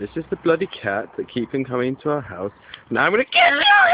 This is the bloody cat that keeps on coming to our house. Now I'm gonna kill you,